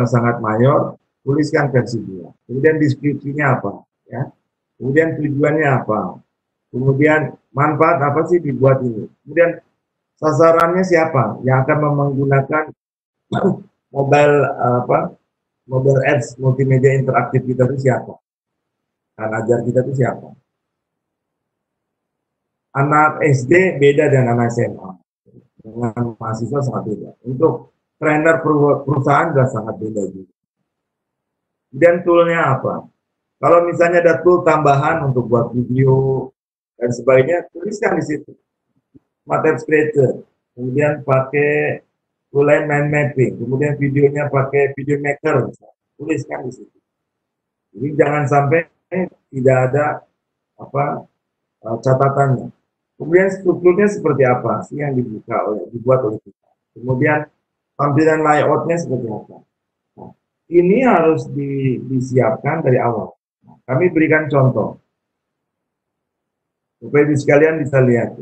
karena sangat mayor, tuliskan versi 2. Kemudian deskripsinya apa? Ya. Kemudian tujuannya apa? Kemudian manfaat apa sih dibuat ini? Kemudian sasarannya siapa yang akan menggunakan mobile apa mobile ads multimedia interaktif kita itu siapa? Kan ajar kita itu siapa? Anak SD beda dengan anak SMA. Dengan mahasiswa sangat beda. Untuk trainer perusahaan juga sangat beda juga. Dan toolnya apa? Kalau misalnya ada tool tambahan untuk buat video dan sebagainya, tuliskan di situ. Materi creator, kemudian pakai tool lain mind mapping, kemudian videonya pakai video maker, tuliskan di situ. Jadi jangan sampai tidak ada apa uh, catatannya. Kemudian strukturnya seperti apa sih yang dibuka oleh dibuat oleh kita. Kemudian tampilan layoutnya seperti apa. Nah, ini harus di, disiapkan dari awal. Nah, kami berikan contoh supaya di sekalian bisa lihat.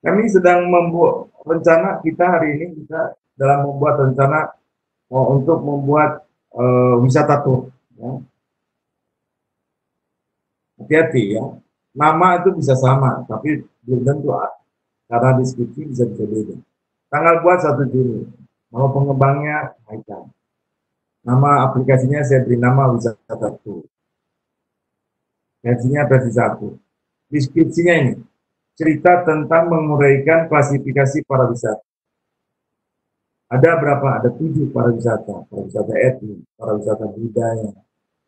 Kami sedang membuat rencana kita hari ini kita dalam membuat rencana oh, untuk membuat uh, wisata tour. Ya. Hati-hati ya nama itu bisa sama, tapi belum tentu karena deskripsi bisa bisa beda. Tanggal buat satu Juni, nama pengembangnya Haikal. Nama aplikasinya saya beri nama Wisata Tour. Versinya versi satu. Deskripsinya ini, cerita tentang menguraikan klasifikasi para wisata. Ada berapa? Ada tujuh para wisata. Para wisata etnik, para wisata budaya,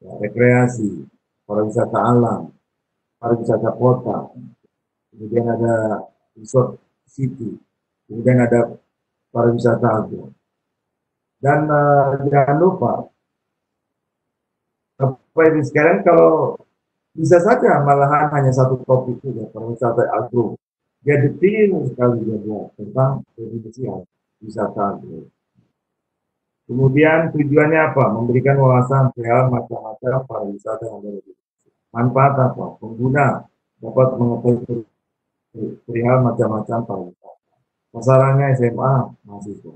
ya, rekreasi, para wisata alam, pariwisata kota, kemudian ada resort city, kemudian ada pariwisata agro. Dan uh, jangan lupa, apa sekarang kalau bisa saja malahan hanya satu topik saja pariwisata agro. Dia detail sekali dia buat tentang definisi wisata agro. Kemudian tujuannya apa? Memberikan wawasan perihal macam-macam pariwisata yang ada di manfaat apa? Pengguna dapat mengetahui perihal macam-macam pariwisata. Sasarannya SMA mahasiswa.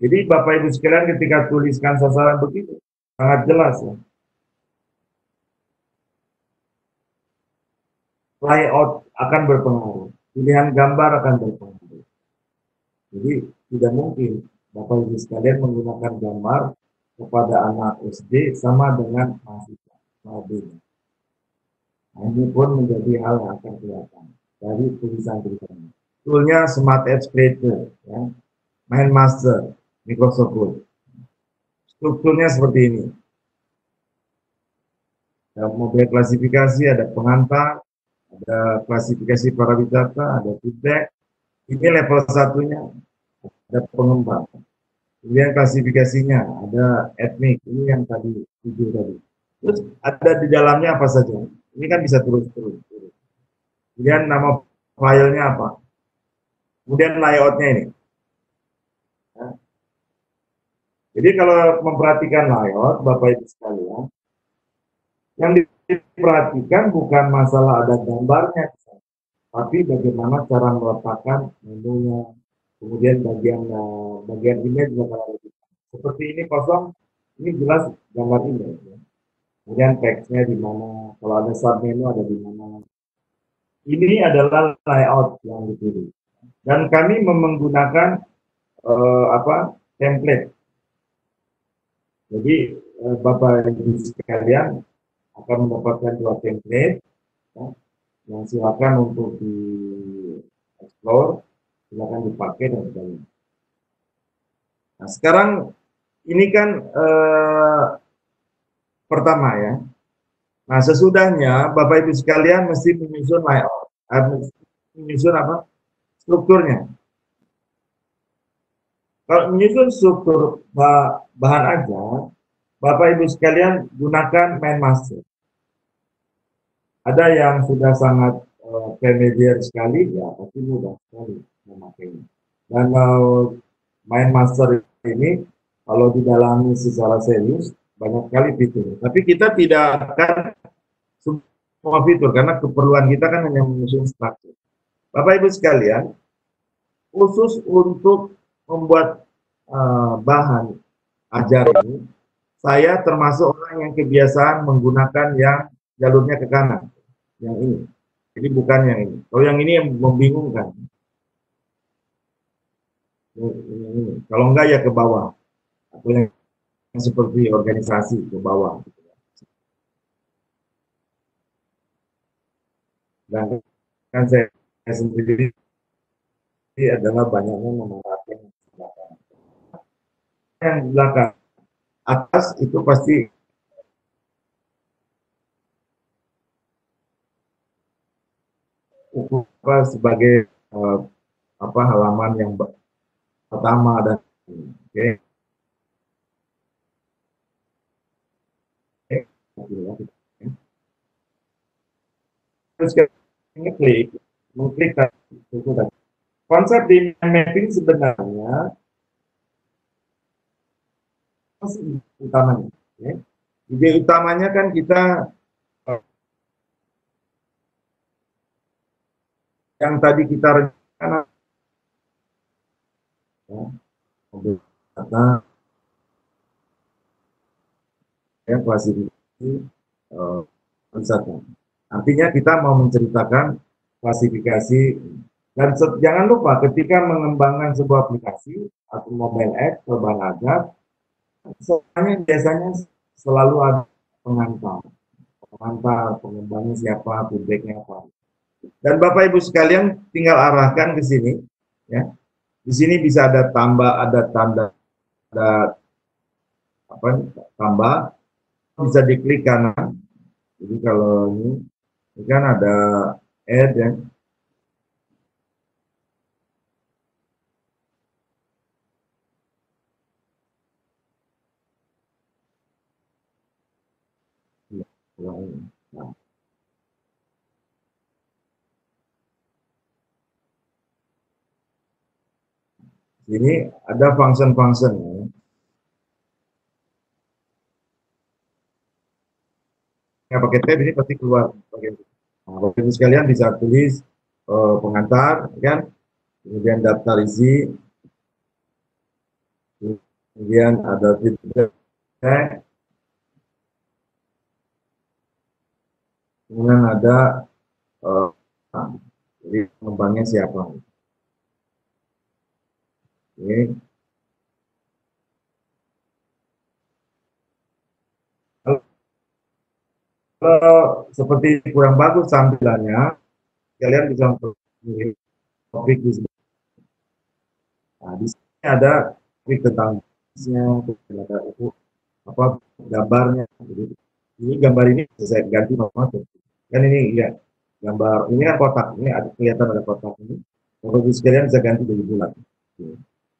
Jadi Bapak Ibu sekalian ketika tuliskan sasaran begitu, sangat jelas ya. Layout akan berpengaruh, pilihan gambar akan berpengaruh. Jadi tidak mungkin Bapak Ibu sekalian menggunakan gambar kepada anak SD sama dengan mahasiswa. Nah, ini pun menjadi hal yang akan kelihatan dari tulisan-tulisannya. Toolnya Smart Edge Creator, ya. Main Master, Microsoft Word. Strukturnya seperti ini. Ada mobil klasifikasi, ada pengantar, ada klasifikasi para wisata, ada feedback. Ini level satunya, ada pengembang. Kemudian klasifikasinya, ada etnik, ini yang tadi, tujuh tadi. Terus ada di dalamnya apa saja? Ini kan bisa terus-terus. Kemudian nama filenya apa? Kemudian layoutnya ini. Ya. Jadi kalau memperhatikan layout, Bapak Ibu sekalian, yang diperhatikan bukan masalah ada gambarnya, tapi bagaimana cara meletakkan menunya, kemudian bagian bagian ini juga seperti ini kosong, ini jelas gambar ini. Ya kemudian teksnya di mana, kalau ada submenu ada di mana. Ini adalah layout yang dipilih. Dan kami menggunakan uh, apa template. Jadi uh, Bapak Ibu sekalian akan mendapatkan dua template ya, yang silakan untuk di explore, silakan dipakai dan sebagainya. Nah sekarang ini kan uh, pertama ya. Nah, sesudahnya Bapak Ibu sekalian mesti menyusun layout, menyusun apa? strukturnya. Kalau menyusun struktur bahan aja, Bapak Ibu sekalian gunakan main master. Ada yang sudah sangat uh, familiar sekali, ya pasti mudah sekali memakainya. Dan uh, main master ini kalau didalami secara serius, banyak sekali fitur. Tapi kita tidak akan semua fitur karena keperluan kita kan hanya menyusun struktur. Bapak Ibu sekalian, khusus untuk membuat uh, bahan ajar ini, saya termasuk orang yang kebiasaan menggunakan yang jalurnya ke kanan, yang ini. Jadi bukan yang ini. Kalau yang ini yang membingungkan. Kalau enggak ya ke bawah. Atau yang seperti organisasi ke bawah. Dan kan saya sendiri adalah banyaknya memanfaatkan belakang. Yang belakang atas itu pasti apa sebagai uh, apa halaman yang pertama dan okay. Terus mengklik itu tadi konsep di mapping sebenarnya utamanya okay. ide utamanya kan kita yang tadi kita rencana ya, kata ya uh. Artinya kita mau menceritakan klasifikasi dan jangan lupa ketika mengembangkan sebuah aplikasi atau mobile app berbahan agar semuanya biasanya selalu ada pengantar pengantar pengembangnya siapa feedbacknya apa dan Bapak Ibu sekalian tinggal arahkan ke sini ya. Di sini bisa ada tambah ada tanda ada apa tambah bisa diklik kanan. Jadi kalau ini, ini kan ada add ya. Nah. Ini ada function-function. Ya, pakai tab ini pasti keluar. Nah, Bapak sekalian bisa tulis uh, pengantar, kan? Kemudian daftar isi. Kemudian ada feedback. Kemudian ada uh, jadi pengembangnya siapa. Oke. Kalau seperti kurang bagus tampilannya, kalian bisa memilih topik di sini. Nah, di sini ada topik tentang ada apa gambarnya. Jadi, ini gambar ini saya ganti nomor kan ini ya gambar ini kan kotak ini ada kelihatan ada kotak ini. Bapak Ibu sekalian bisa ganti jadi bulat.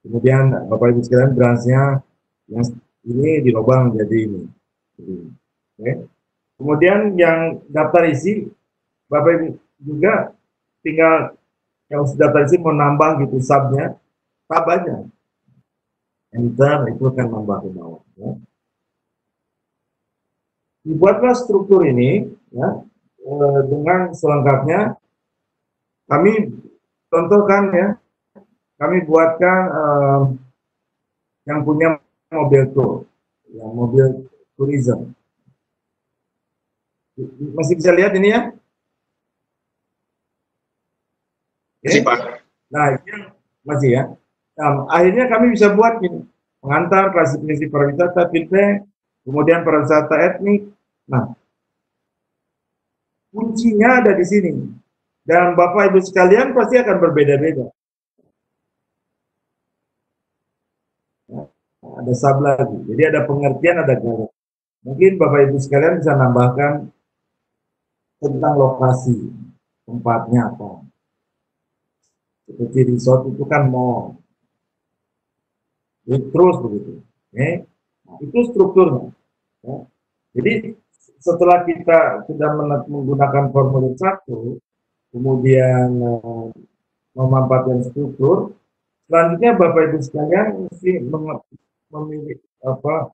Kemudian Bapak Ibu sekalian branchnya yang ini dirubah menjadi ini. Oke. Kemudian yang daftar isi Bapak Ibu juga tinggal yang sudah daftar isi mau nambah gitu subnya, tab aja. Enter itu akan nambah ke bawah. Ya. Dibuatlah struktur ini ya eh, dengan selengkapnya. Kami contohkan ya kami buatkan uh, yang punya mobil tour, yang mobil tourism. Masih bisa lihat ini ya? Okay. Pak. Nah, ini masih ya. Nah, akhirnya kami bisa buat ini. Pengantar, klasifikasi pariwisata, feedback, kemudian pariwisata etnik. Nah, kuncinya ada di sini. Dan Bapak Ibu sekalian pasti akan berbeda-beda. ada sub lagi. Jadi ada pengertian, ada garis. Mungkin Bapak Ibu sekalian bisa nambahkan tentang lokasi, tempatnya apa. Seperti resort itu kan mall. Jadi terus begitu. Nah, itu strukturnya. Ya. Jadi setelah kita sudah menggunakan formulir satu, kemudian uh, memanfaatkan struktur, selanjutnya Bapak Ibu sekalian mesti memilih apa